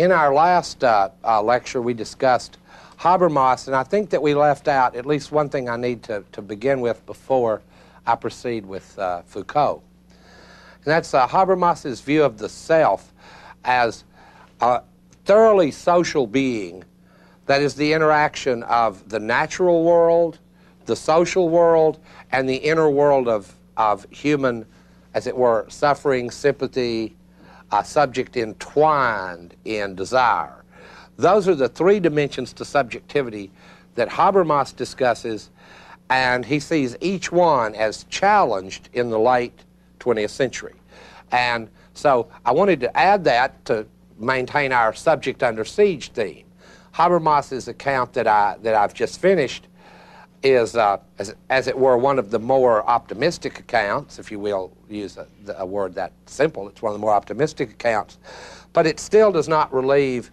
In our last uh, uh, lecture, we discussed Habermas, and I think that we left out at least one thing I need to, to begin with before I proceed with uh, Foucault. And that's uh, Habermas's view of the self as a thoroughly social being that is the interaction of the natural world, the social world, and the inner world of, of human, as it were, suffering, sympathy, a subject entwined in desire. Those are the three dimensions to subjectivity that Habermas discusses, and he sees each one as challenged in the late 20th century. And so I wanted to add that to maintain our subject under siege theme. Habermas's account that, I, that I've just finished is, uh, as, as it were, one of the more optimistic accounts, if you will use a, a word that simple. It's one of the more optimistic accounts. But it still does not relieve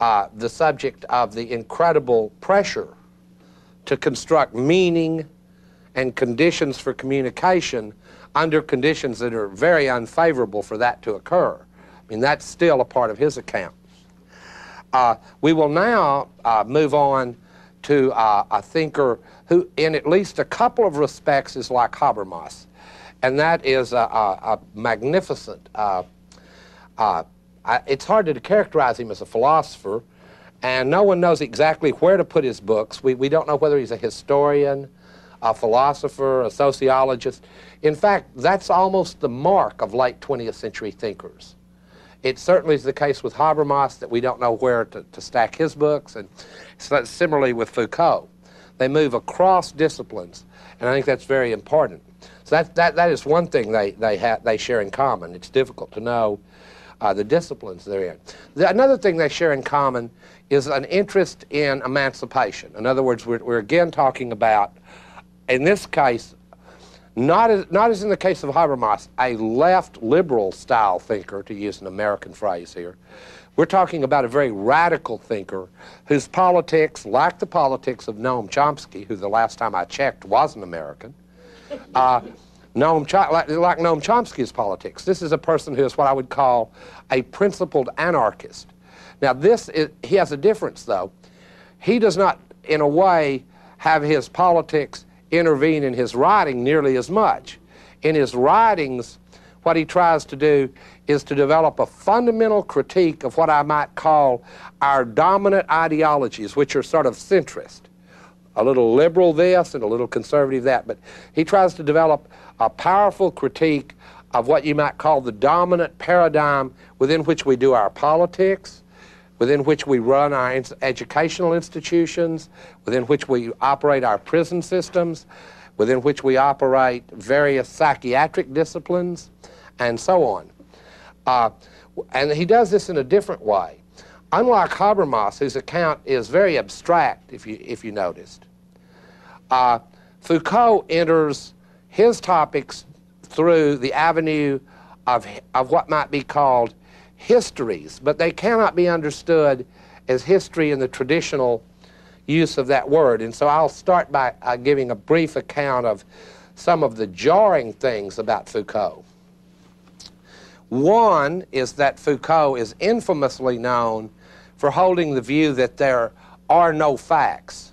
uh, the subject of the incredible pressure to construct meaning and conditions for communication under conditions that are very unfavorable for that to occur. I mean, that's still a part of his account. Uh, we will now uh, move on to uh, a thinker who, in at least a couple of respects, is like Habermas, and that is a, a, a magnificent. Uh, uh, I, it's hard to characterize him as a philosopher, and no one knows exactly where to put his books. We, we don't know whether he's a historian, a philosopher, a sociologist. In fact, that's almost the mark of late 20th century thinkers. It certainly is the case with Habermas that we don't know where to, to stack his books, and similarly with Foucault. They move across disciplines, and I think that's very important. So that, that, that is one thing they, they, ha- they share in common. It's difficult to know uh, the disciplines they're in. The, another thing they share in common is an interest in emancipation. In other words, we're, we're again talking about, in this case, not as, not as in the case of Habermas, a left liberal style thinker, to use an American phrase here. We're talking about a very radical thinker whose politics, like the politics of Noam Chomsky, who the last time I checked was an American, uh, Noam Ch- like, like Noam Chomsky's politics. This is a person who is what I would call a principled anarchist. Now, this is, he has a difference, though. He does not, in a way, have his politics intervene in his writing nearly as much. In his writings, what he tries to do is to develop a fundamental critique of what I might call our dominant ideologies, which are sort of centrist. A little liberal this and a little conservative that. But he tries to develop a powerful critique of what you might call the dominant paradigm within which we do our politics, within which we run our educational institutions, within which we operate our prison systems, within which we operate various psychiatric disciplines, and so on. Uh, and he does this in a different way. Unlike Habermas, whose account is very abstract, if you, if you noticed, uh, Foucault enters his topics through the avenue of, of what might be called histories, but they cannot be understood as history in the traditional use of that word. And so I'll start by uh, giving a brief account of some of the jarring things about Foucault. One is that Foucault is infamously known for holding the view that there are no facts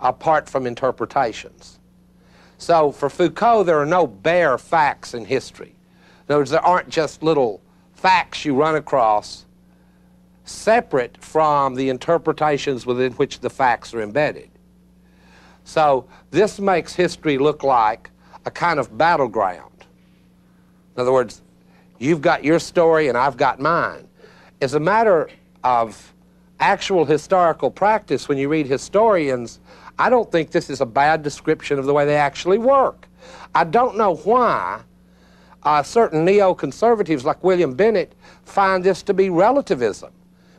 apart from interpretations. So for Foucault, there are no bare facts in history. In other words, there aren't just little facts you run across separate from the interpretations within which the facts are embedded. So this makes history look like a kind of battleground. In other words, you've got your story and I've got mine. As a matter of actual historical practice, when you read historians, I don't think this is a bad description of the way they actually work. I don't know why uh, certain neoconservatives like William Bennett find this to be relativism,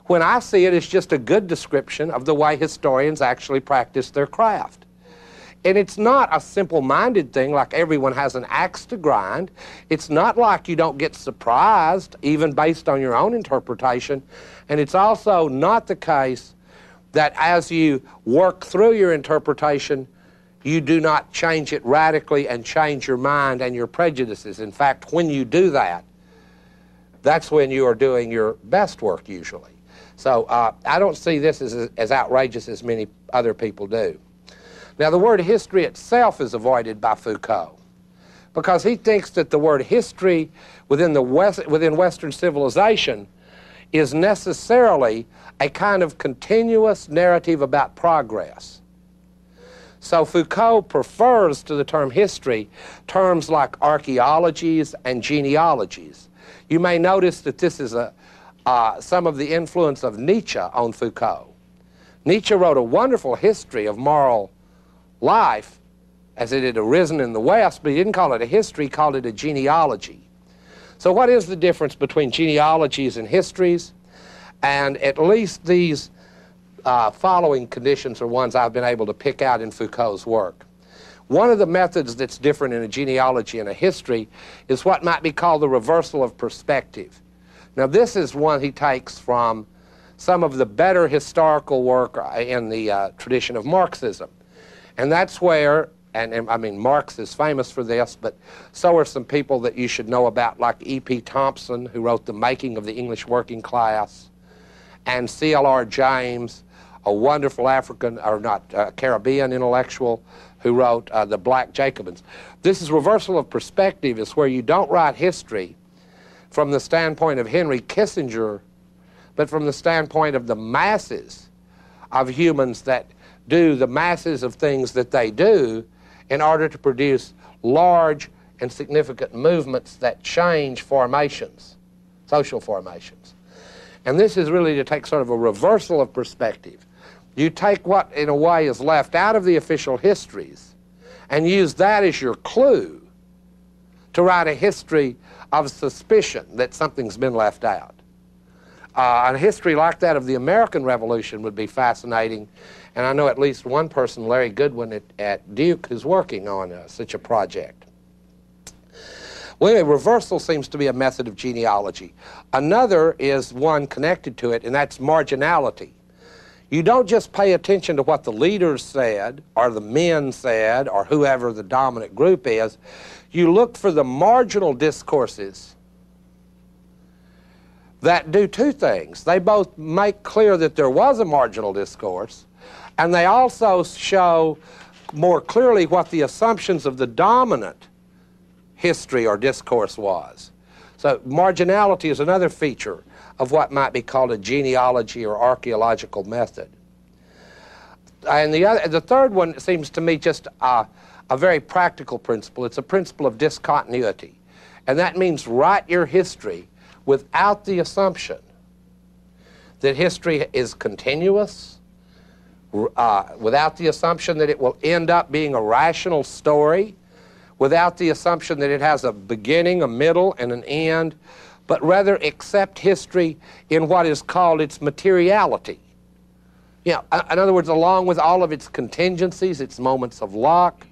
when I see it it's just a good description of the way historians actually practice their craft. And it's not a simple minded thing like everyone has an axe to grind. It's not like you don't get surprised, even based on your own interpretation. And it's also not the case that as you work through your interpretation, you do not change it radically and change your mind and your prejudices. In fact, when you do that, that's when you are doing your best work usually. So uh, I don't see this as, as outrageous as many other people do. Now, the word history itself is avoided by Foucault because he thinks that the word history within, the West, within Western civilization is necessarily a kind of continuous narrative about progress. So Foucault prefers to the term history terms like archaeologies and genealogies. You may notice that this is a, uh, some of the influence of Nietzsche on Foucault. Nietzsche wrote a wonderful history of moral life as it had arisen in the West, but he didn't call it a history, he called it a genealogy. So what is the difference between genealogies and histories? And at least these uh, following conditions are ones I've been able to pick out in Foucault's work. One of the methods that's different in a genealogy and a history is what might be called the reversal of perspective. Now, this is one he takes from some of the better historical work in the uh, tradition of Marxism. And that's where, and, and, I mean, Marx is famous for this, but so are some people that you should know about, like E.P. Thompson, who wrote The Making of the English Working Class, and C.L.R. James, a wonderful African, or not, uh, Caribbean intellectual who wrote uh, The Black Jacobins. This is reversal of perspective, is where you don't write history from the standpoint of Henry Kissinger, but from the standpoint of the masses of humans that do the masses of things that they do in order to produce large and significant movements that change formations, social formations. And this is really to take sort of a reversal of perspective. You take what, in a way, is left out of the official histories and use that as your clue to write a history of suspicion that something's been left out. Uh, a history like that of the American Revolution would be fascinating, and I know at least one person, Larry Goodwyn at, at Duke, who's working on uh, such a project. Well, anyway, reversal seems to be a method of genealogy. Another is one connected to it, and that's marginality. You don't just pay attention to what the leaders said, or the men said, or whoever the dominant group is. You look for the marginal discourses that do two things. They both make clear that there was a marginal discourse, and they also show more clearly what the assumptions of the dominant history or discourse was. So marginality is another feature of what might be called a genealogy or archaeological method. And the, other, the third one seems to me just a, a very practical principle. It's a principle of discontinuity. And that means write your history without the assumption that history is continuous, uh, without the assumption that it will end up being a rational story, without the assumption that it has a beginning, a middle, and an end, but rather accept history in what is called its materiality. You uh, know, in other words, along with all of its contingencies, its moments of luck,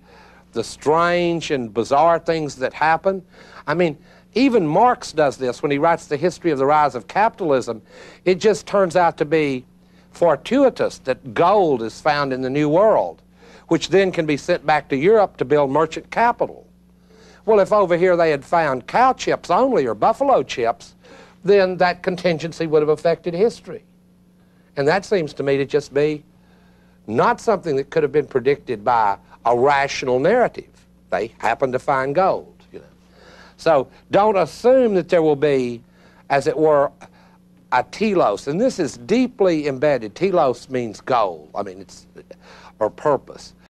the strange and bizarre things that happen. I mean, even Marx does this when he writes the history of the rise of capitalism. It just turns out to be fortuitous that gold is found in the New World, which then can be sent back to Europe to build merchant capital. Well, if over here they had found cow chips only or buffalo chips, then that contingency would have affected history. And that seems to me to just be not something that could have been predicted by a rational narrative. They happened to find gold, you know. So don't assume that there will be, as it were, a telos. And this is deeply embedded. Telos means goal. I mean, it's, or purpose.